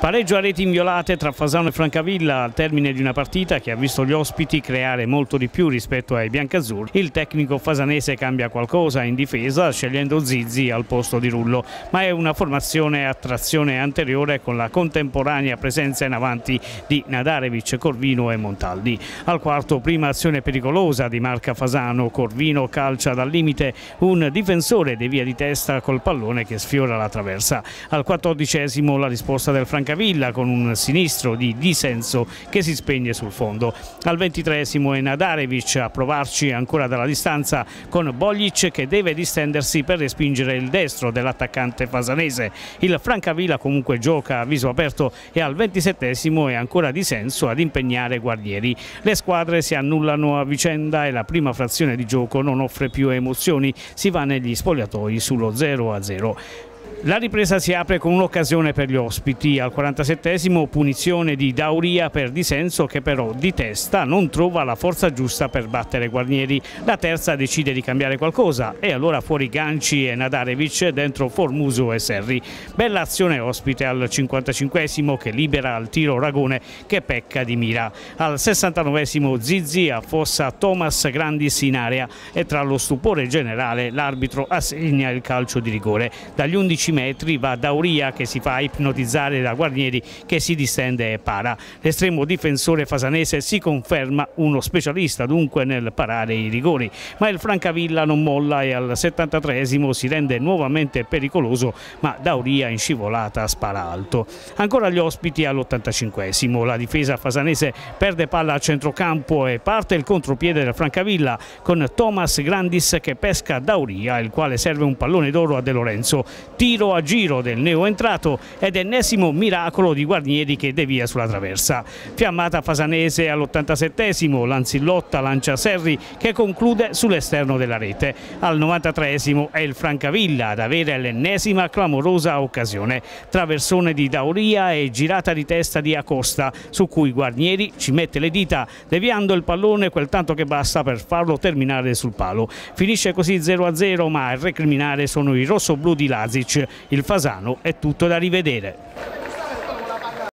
Pareggio a reti inviolate tra Fasano e Francavilla al termine di una partita che ha visto gli ospiti creare molto di più rispetto ai biancazzurri. Il tecnico fasanese cambia qualcosa in difesa scegliendo Zizzi al posto di Rullo, ma è una formazione a trazione anteriore con la contemporanea presenza in avanti di Nadarevic, Corvino e Montaldi. Al quarto prima azione pericolosa di Marca Fasano, Corvino calcia dal limite un difensore devia di testa col pallone che sfiora la traversa. Al quattordicesimo la risposta del Francavilla Francavilla con un sinistro di dissenso che si spegne sul fondo. Al ventitresimo è Nadarevic a provarci ancora dalla distanza con Boglic che deve distendersi per respingere il destro dell'attaccante fasanese. Il Francavilla comunque gioca a viso aperto e al ventisettesimo è ancora disenso ad impegnare Guardieri. Le squadre si annullano a vicenda e la prima frazione di gioco non offre più emozioni, si va negli spogliatoi sullo 0 a 0. La ripresa si apre con un'occasione per gli ospiti. Al 47esimo punizione di Dauria per disenso che però di testa non trova la forza giusta per battere Guarnieri. La terza decide di cambiare qualcosa e allora fuori Ganci e Nadarevic dentro Formuso e Serri. Bella azione ospite al 55esimo che libera al tiro Ragone che pecca di mira. Al 69esimo Zizzi affossa Thomas Grandis in area e tra lo stupore generale l'arbitro assegna il calcio di rigore. Dagli 11 10 metri va Dauria che si fa ipnotizzare da Guarnieri che si distende e para. L'estremo difensore fasanese si conferma uno specialista dunque nel parare i rigori, ma il Francavilla non molla e al 73esimo si rende nuovamente pericoloso, ma Dauria in scivolata spara alto. Ancora gli ospiti all'85esimo, la difesa fasanese perde palla a centrocampo e parte il contropiede del Francavilla con Thomas Grandis che pesca Dauria, il quale serve un pallone d'oro a De Lorenzo. Tiro giro a giro del neoentrato ed ennesimo miracolo di Guarnieri che devia sulla traversa. Fiammata fasanese all'87esimo, Lanzillotta lancia Serri che conclude sull'esterno della rete. Al 93esimo è il Francavilla ad avere l'ennesima clamorosa occasione. Traversone di Dauria e girata di testa di Acosta su cui Guarnieri ci mette le dita deviando il pallone quel tanto che basta per farlo terminare sul palo. Finisce così 0-0 ma a recriminare sono i rossoblù di Lazic il Fasano è tutto da rivedere.